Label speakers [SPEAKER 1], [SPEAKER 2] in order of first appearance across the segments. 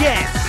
[SPEAKER 1] chance.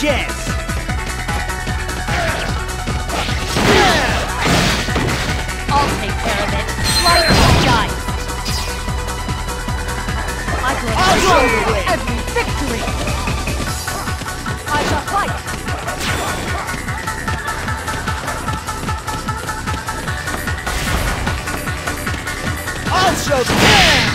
[SPEAKER 1] chance!
[SPEAKER 2] I'll take care of it. Like a giant. I will
[SPEAKER 1] show you
[SPEAKER 2] every victory. I shall fight.
[SPEAKER 1] I'll show
[SPEAKER 2] them.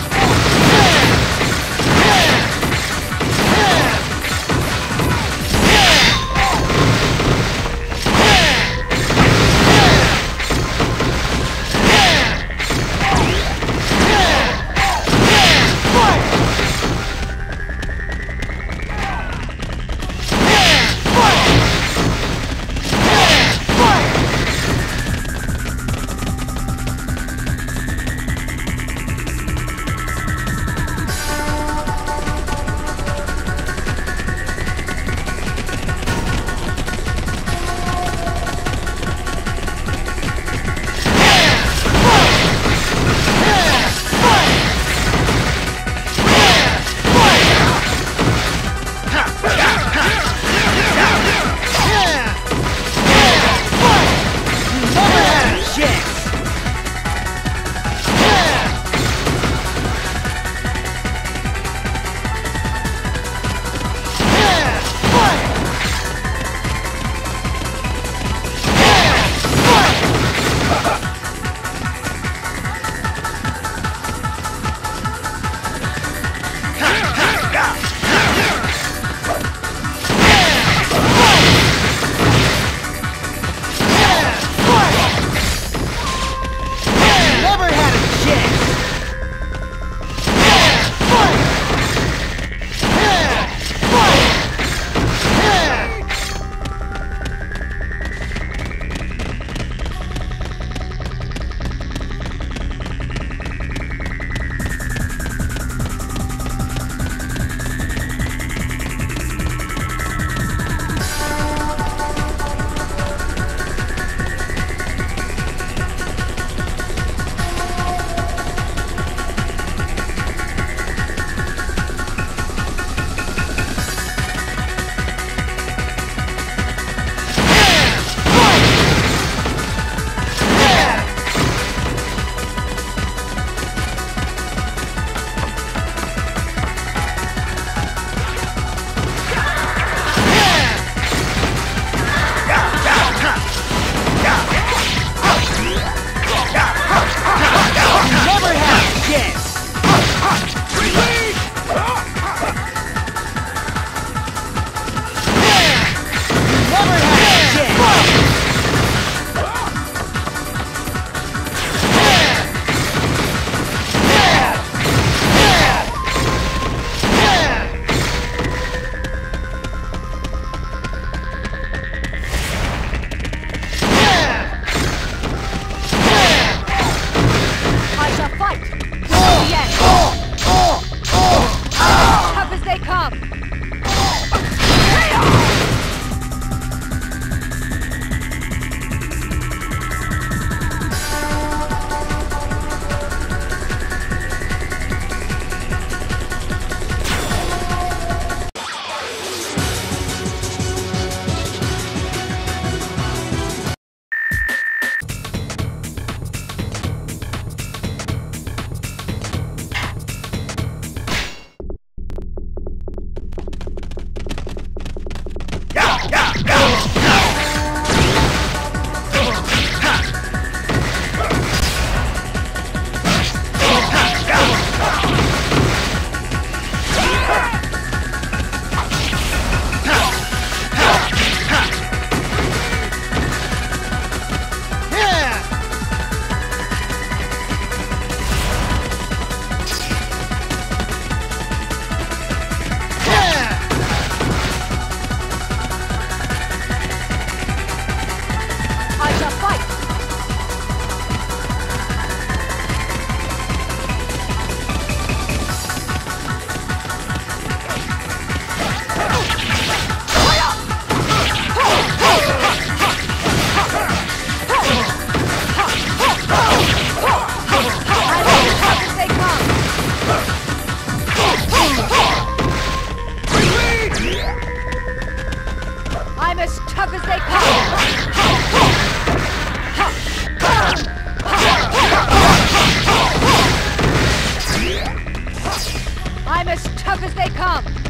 [SPEAKER 2] up as they come.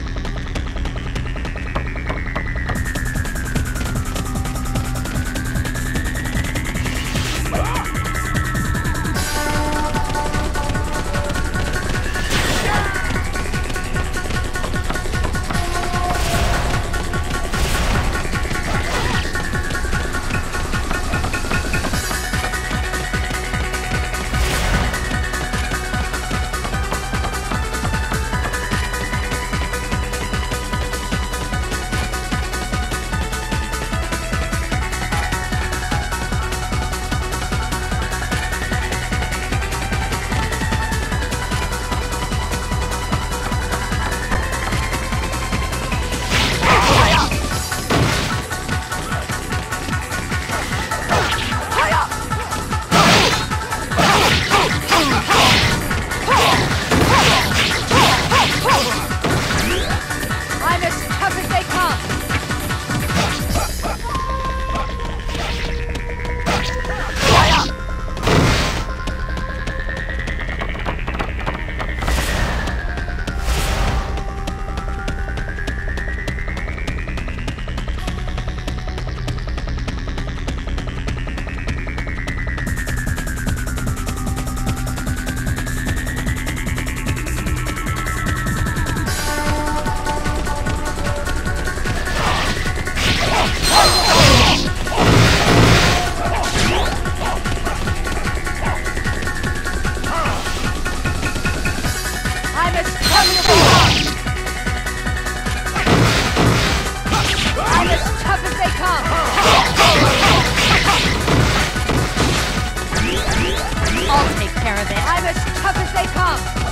[SPEAKER 2] I'll take care of it. I'm as tough as they come.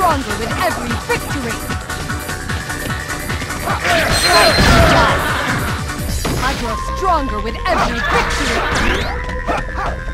[SPEAKER 2] stronger with every victory! I grow stronger with every victory!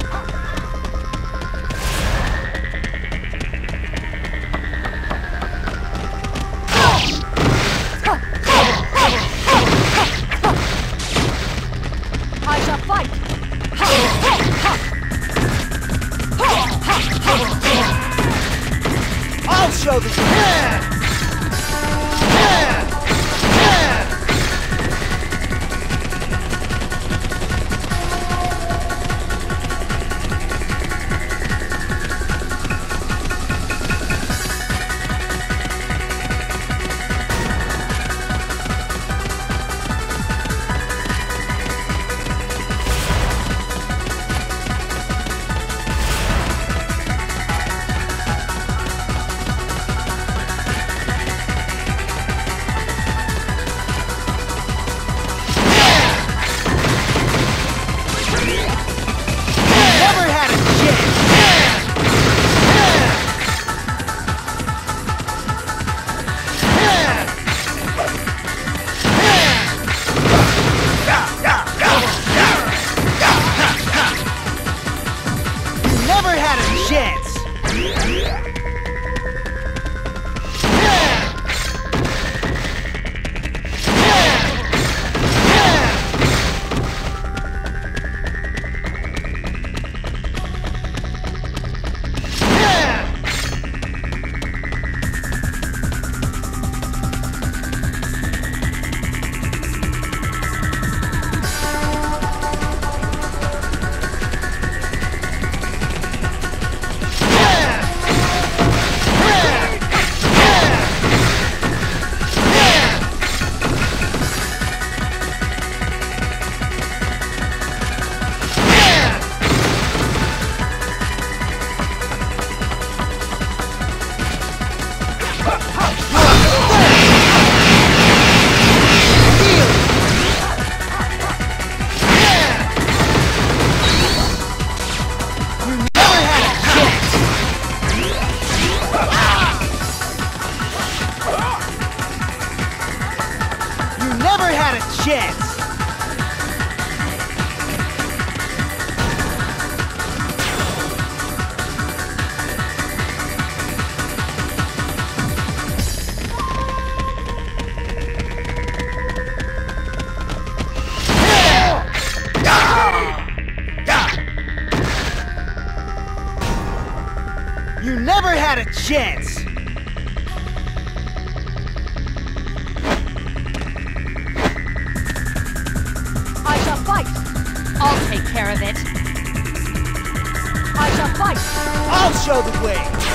[SPEAKER 2] Fight!
[SPEAKER 1] Chance! You never had a chance!
[SPEAKER 3] Care of it.
[SPEAKER 2] I shall fight.
[SPEAKER 1] I'll show the way!